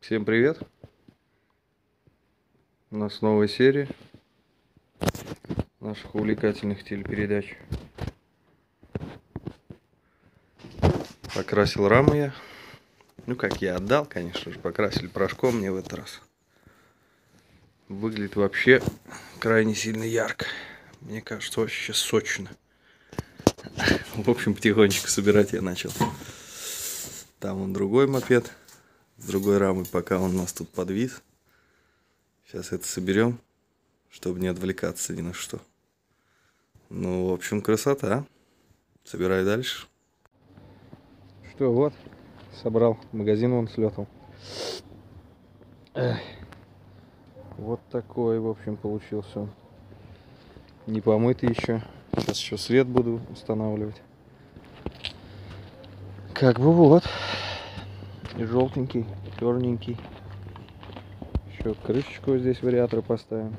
Всем привет! У нас новая серия наших увлекательных телепередач. Покрасил раму я. Ну как я отдал, конечно же, покрасили порошком мне в этот раз. Выглядит вообще крайне сильно ярко. Мне кажется, вообще сочно. В общем, потихонечку собирать я начал. Там он другой мопед с другой рамой, пока он у нас тут подвис. Сейчас это соберем, чтобы не отвлекаться ни на что. Ну, в общем, красота. Собирай дальше. Что, вот, собрал. Магазин он слетал. Вот такой, в общем, получился. Не помытый еще. Сейчас еще свет буду устанавливать. Как бы вот. Желтенький, черненький. Еще крышечку здесь вариатора поставим.